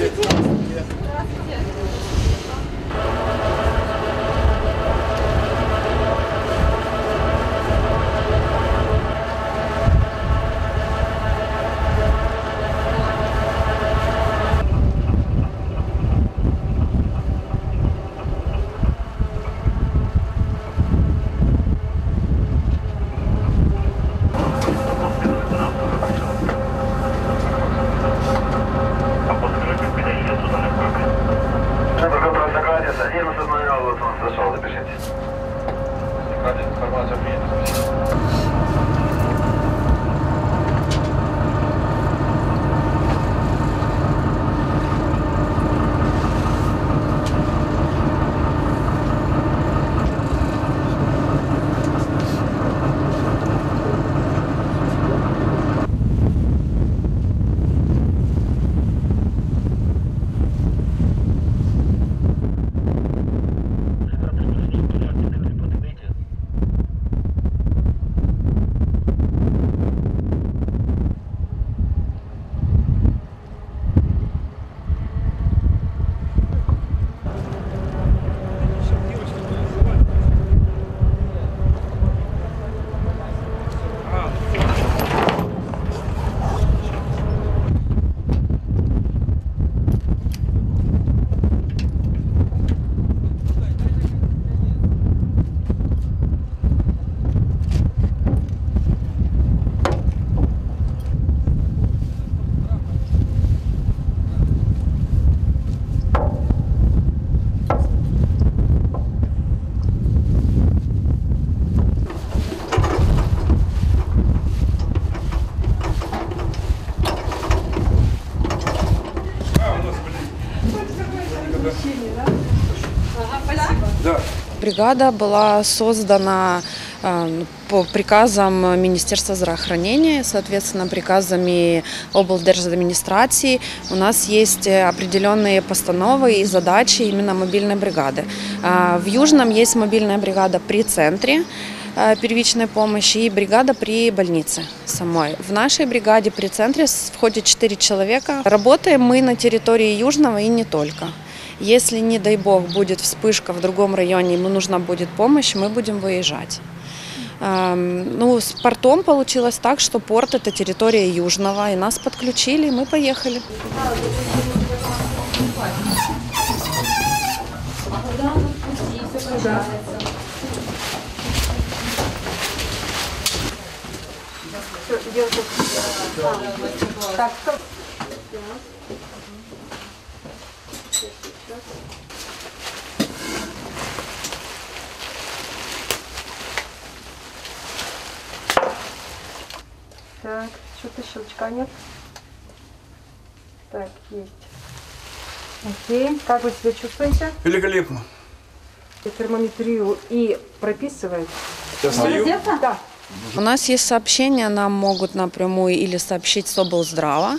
Здравствуйте. Здравствуйте. Бригада была создана э, по приказам Министерства здравоохранения, соответственно, приказами облдержадминистрации. У нас есть определенные постановы и задачи именно мобильной бригады. А, В Южном есть мобильная бригада при центре э, первичной помощи и бригада при больнице самой. В нашей бригаде при центре входит 4 человека. Работаем мы на территории Южного и не только. Если, не дай бог, будет вспышка в другом районе, ему нужна будет помощь, мы будем выезжать. Эм, Ну, с портом получилось так, что порт – это территория Южного, и нас подключили, и мы поехали. Так, что-то щелчка нет. Так, есть. Окей. Как вы себя чувствуете? Великолепно. Термометрию и прописывает. Я стою. Да. У нас есть сообщения, нам могут напрямую или сообщить с облздрава,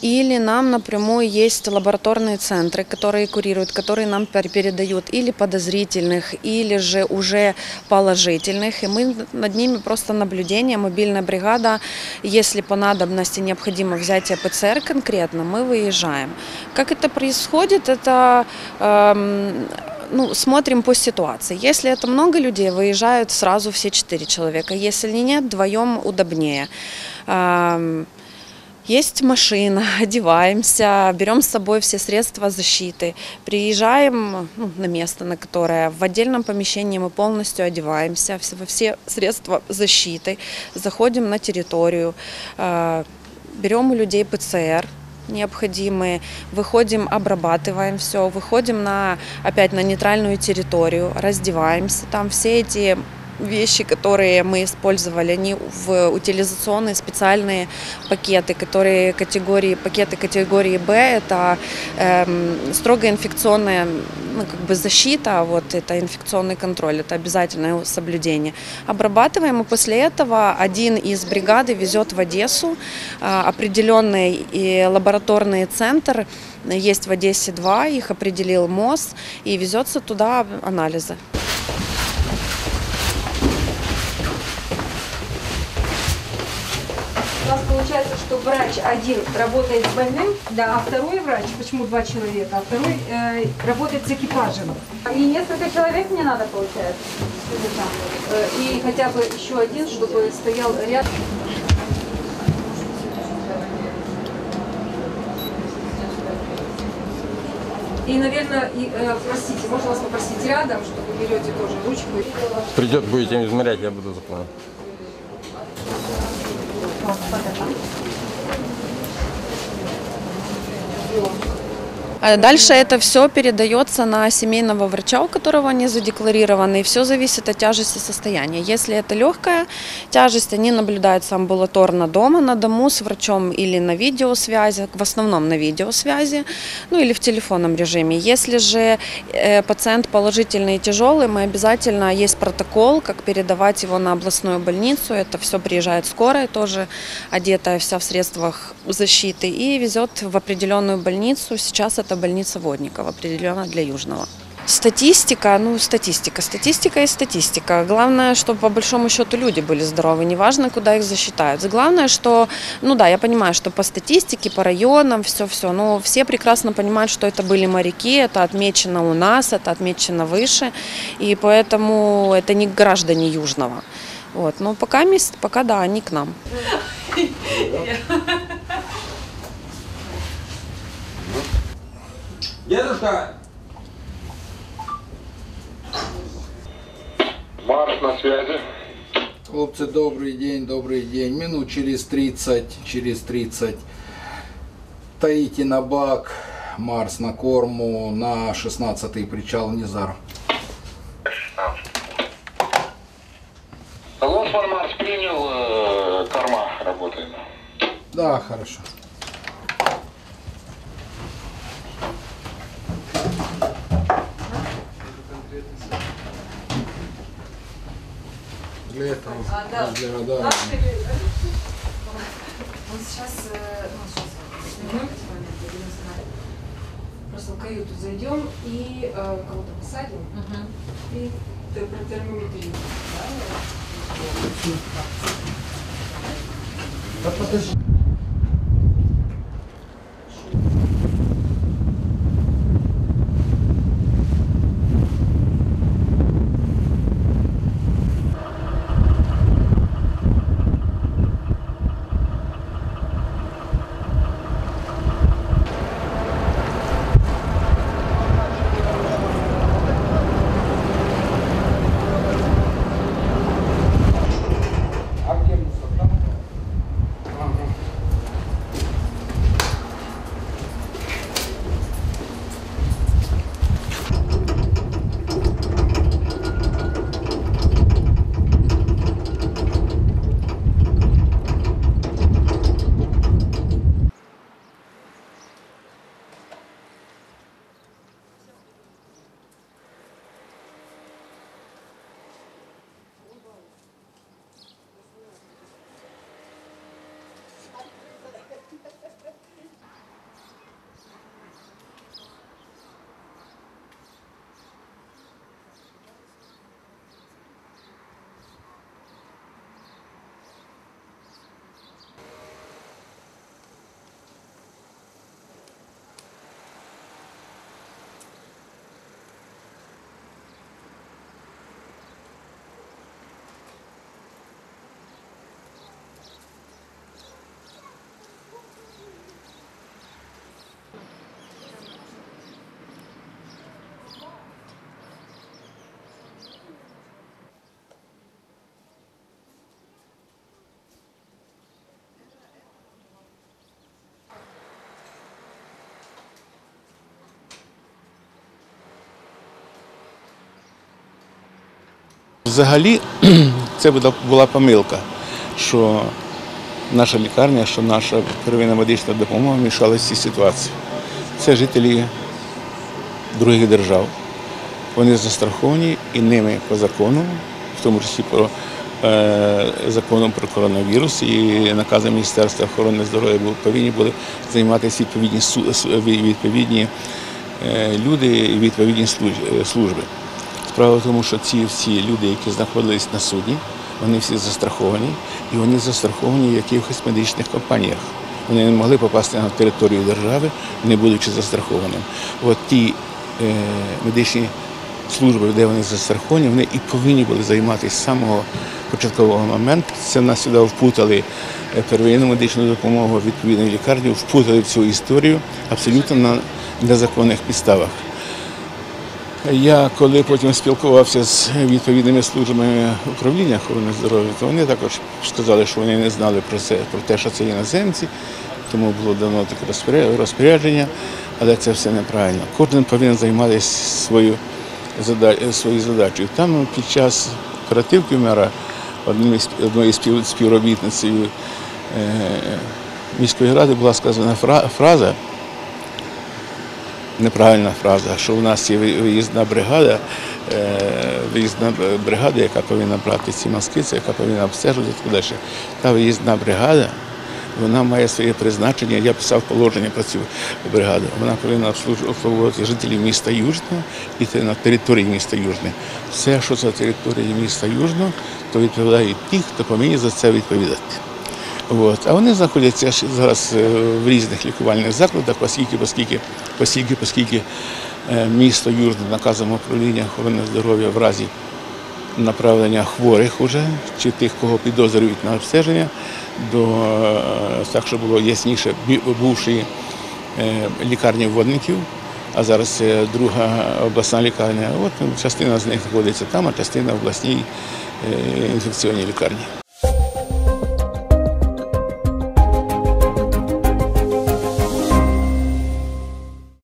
или нам напрямую есть лабораторные центры, которые курируют, которые нам пер- передают или подозрительных, или же уже положительных, и мы над ними просто наблюдение, мобильная бригада, если по надобности необходимо взятие ПЦР конкретно, мы выезжаем. Как это происходит, это эм, ну, смотрим по ситуации. Если это много людей, выезжают сразу все четыре человека. Если нет, вдвоем удобнее. Есть машина, одеваемся, берем с собой все средства защиты, приезжаем ну, на место, на которое в отдельном помещении мы полностью одеваемся во все средства защиты, заходим на территорию, э, берем у людей ПЦР, необходимые, выходим, обрабатываем все, выходим на, опять на нейтральную территорию, раздеваемся. Там все эти вещи, которые мы использовали, они в утилизационные специальные пакеты, которые категории, пакеты категории Б, это эм, строго инфекционная ну, как бы защита, вот это инфекционный контроль, это обязательное соблюдение. Обрабатываем, и после этого один из бригады везет в Одессу а, определенный и лабораторный центр, есть в Одессе два, их определил МОЗ, и везется туда анализы. У нас получается, что врач один работает с больным, да. а второй врач, почему два человека, а второй э, работает с экипажем. И несколько человек мне надо, получается. Э, и хотя бы еще один, чтобы стоял рядом. И, наверное, и, э, простите, можно вас попросить рядом, чтобы берете тоже ручку. Придет, будете измерять, я буду заполнять. А Дальше это все передается на семейного врача, у которого они задекларированы, и все зависит от тяжести состояния. Если это легкая тяжесть, они наблюдаются амбулаторно дома, на дому с врачом или на видеосвязи, в основном на видеосвязи, ну или в телефонном режиме. Если же э, пациент положительный и тяжелый, мы обязательно есть протокол, как передавать его на областную больницу. Это все приезжает скорая, тоже одетая вся в средствах защиты, и везет в определенную больницу. Сейчас это больница Водникова, определенно для Южного. Статистика, ну статистика, статистика и статистика. Главное, чтобы по большому счету люди были здоровы, неважно, куда их засчитают. Главное, что, ну да, я понимаю, что по статистике, по районам, все-все, но все прекрасно понимают, что это были моряки, это отмечено у нас, это отмечено выше, и поэтому это не граждане Южного. Вот, но пока, пока да, они к нам. Дедушка! Марш на связи. Хлопцы, добрый день, добрый день. Минут через 30, через 30. Таите на бак, Марс на корму, на 16-й причал Низар. Лосман Марс принял, э, корма работает. Да, хорошо. Для этого, для радара. Он сейчас, э, ну, сейчас снимем эти моменты. Просто в каюту зайдем и э, кого-то посадим и т- протермометрим. А Взагалі, це була- помилка, що наша лікарня, що наша первинна медична допомога мішалася цій ситуації. Це жителі других держав. Вони застраховані і ними по закону, в тому числі по е, законом про коронавірус і наказом Міністерства охорони здоров'я повинні були займатися відповідні, відповідні е, люди і відповідні е, служби. Справа в тому, що ці всі люди, які знаходились на суді, вони всі застраховані, і вони застраховані в якихось медичних компаніях. Вони не могли попасти на територію держави, не будучи застрахованим. От ті е, медичні служби, де вони застраховані, вони і повинні були займатися з самого початкового моменту. Це нас сюди впутали е, первинну медичну допомогу відповідної лікарні, впутали в цю історію абсолютно на незаконних підставах. Я коли потім спілкувався з відповідними службами управління охорони здоров'я, то вони також сказали, що вони не знали про це, про те, що це іноземці. тому було дано таке розпоря- розпорядження, але це все неправильно. Кожен повинен займатися свою, зада- своєю задачею. Там під час оперативки мера одним із- одною спів- співробітницею е, міської ради була сказана фра- фраза, неправильна фраза, що у нас є ви- виїзна бригада, е, виїзна бригада, яка повинна брати ці маски, це яка повинна обстежувати далі. Та виїзна бригада, вона має своє призначення. Я писав положення про цю бригаду. Вона повинна обслуговувати жителів міста Южного і на території міста Южне. Все, що за територією міста Южного, то відповідають ті, хто повинні за це відповідати. От. А вони знаходяться зараз е, в різних лікувальних закладах, оскільки, оскільки, оскільки, оскільки е, місто Южне наказом управління охорони здоров'я в разі направлення хворих уже, чи тих, кого підозрюють на обстеження, до е, так, що було ясніше, е, лікарні водників, а зараз друга обласна лікарня. От частина з них знаходиться там, а частина в обласній інфекційній лікарні.